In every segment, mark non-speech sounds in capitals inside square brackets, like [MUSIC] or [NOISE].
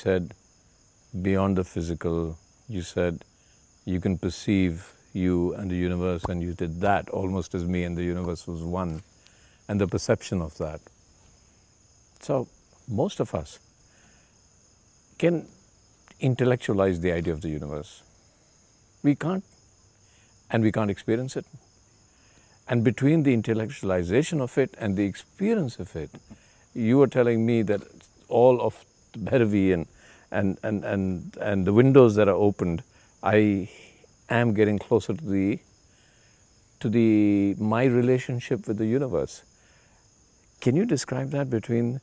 said beyond the physical, you said you can perceive you and the universe, and you did that almost as me and the universe was one, and the perception of that. So, most of us can intellectualize the idea of the universe. We can't, and we can't experience it. And between the intellectualization of it and the experience of it, you were telling me that all of Bhairavi and, and, and, and, and the windows that are opened, I am getting closer to the, to the, my relationship with the universe. Can you describe that between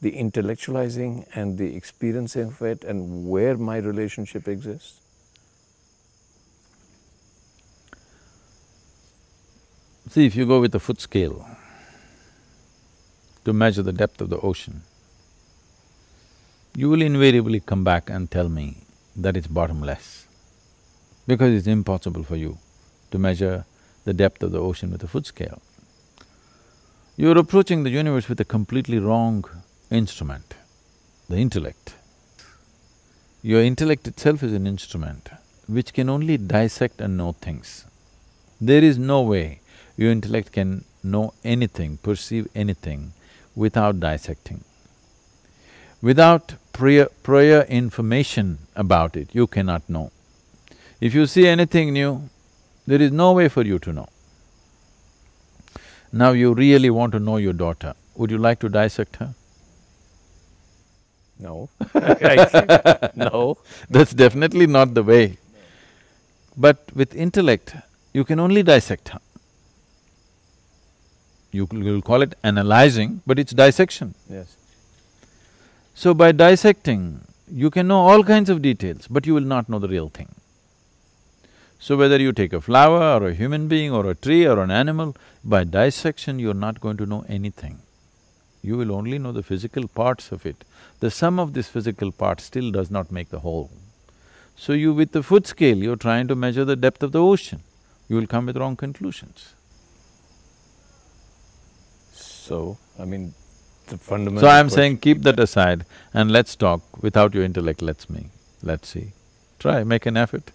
the intellectualizing and the experiencing of it and where my relationship exists? See, if you go with a foot scale to measure the depth of the ocean, you will invariably come back and tell me that it's bottomless, because it's impossible for you to measure the depth of the ocean with a foot scale. You're approaching the universe with a completely wrong instrument, the intellect. Your intellect itself is an instrument which can only dissect and know things. There is no way your intellect can know anything, perceive anything without dissecting. Without prior, prior information about it, you cannot know. If you see anything new, there is no way for you to know. Now you really want to know your daughter, would you like to dissect her? No. [LAUGHS] no. That's definitely not the way. But with intellect, you can only dissect her. You will call it analyzing, but it's dissection. Yes. So by dissecting, you can know all kinds of details, but you will not know the real thing. So whether you take a flower or a human being or a tree or an animal, by dissection you're not going to know anything. You will only know the physical parts of it. The sum of this physical part still does not make the whole. So you with the foot scale, you're trying to measure the depth of the ocean, you will come with wrong conclusions. So, I mean, the fundamental So I'm saying keep that aside and let's talk without your intellect, let's me, let's see. Try, make an effort.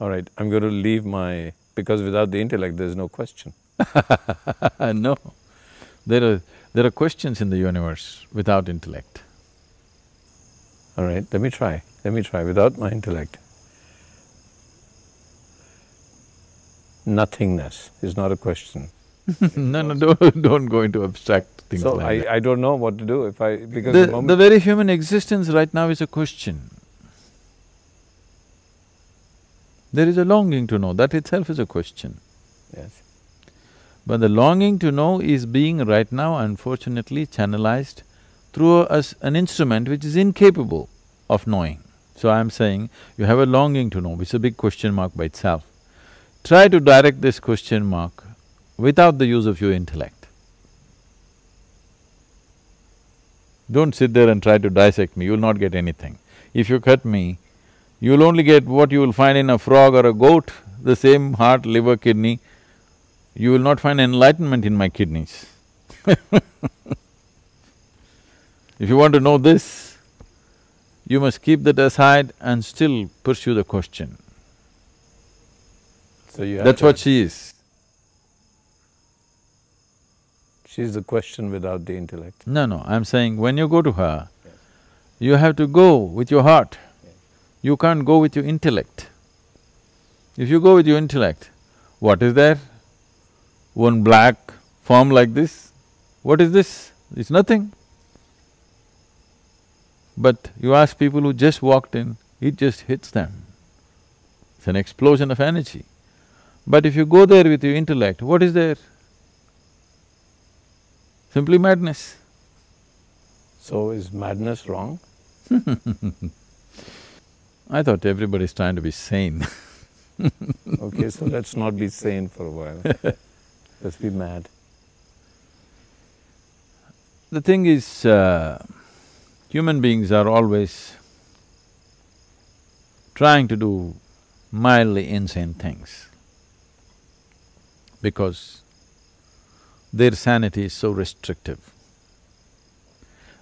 All right, I'm going to leave my… because without the intellect, there's no question. [LAUGHS] no, there are… there are questions in the universe without intellect. All right, let me try, let me try without my intellect. Nothingness is not a question. [LAUGHS] no, no, don't, don't go into abstract things So like that. I, I don't know what to do if I… because the The, the very human existence right now is a question. There is a longing to know, that itself is a question. Yes. But the longing to know is being right now unfortunately channelized through a an instrument which is incapable of knowing. So I'm saying, you have a longing to know, which is a big question mark by itself. Try to direct this question mark without the use of your intellect. Don't sit there and try to dissect me, you'll not get anything. If you cut me, you'll only get what you will find in a frog or a goat, the same heart, liver, kidney. You will not find enlightenment in my kidneys. [LAUGHS] If you want to know this, you must keep that aside and still pursue the question. So you That's what she is. She's the question without the intellect. No, no, I'm saying when you go to her, you have to go with your heart. You can't go with your intellect. If you go with your intellect, what is there? One black form like this? What is this? It's nothing. But you ask people who just walked in, it just hits them. It's an explosion of energy. But if you go there with your intellect, what is there? Simply madness. So is madness wrong? [LAUGHS] I thought everybody's trying to be sane. [LAUGHS] Okay, so let's not be sane for a while. [LAUGHS] Let's be mad. The thing is, uh, human beings are always trying to do mildly insane things because their sanity is so restrictive.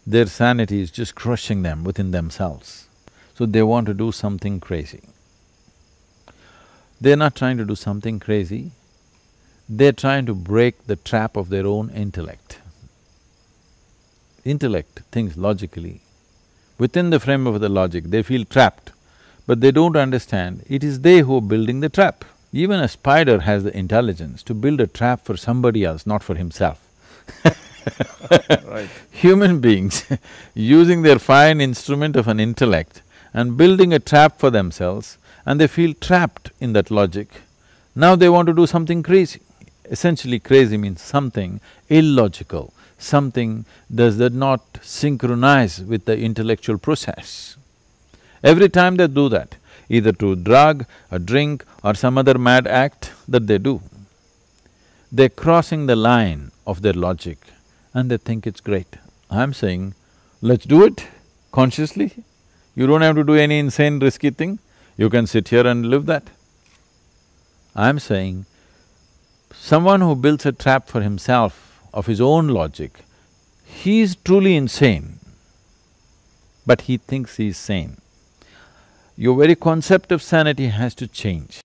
their sanity is just crushing them within themselves. So they want to do something crazy. They're not trying to do something crazy, they're trying to break the trap of their own intellect. Intellect thinks logically. Within the frame of the logic, they feel trapped, but they don't understand it is they who are building the trap. Even a spider has the intelligence to build a trap for somebody else, not for himself [LAUGHS] right. Human beings [LAUGHS] using their fine instrument of an intellect and building a trap for themselves and they feel trapped in that logic. Now they want to do something crazy. Essentially crazy means something illogical, something does that not synchronize with the intellectual process. Every time they do that, either to drug, a drink or some other mad act that they do, they're crossing the line of their logic and they think it's great. I'm saying, let's do it consciously. You don't have to do any insane risky thing, you can sit here and live that. I'm saying, someone who builds a trap for himself of his own logic, he's truly insane, but he thinks he's sane. Your very concept of sanity has to change.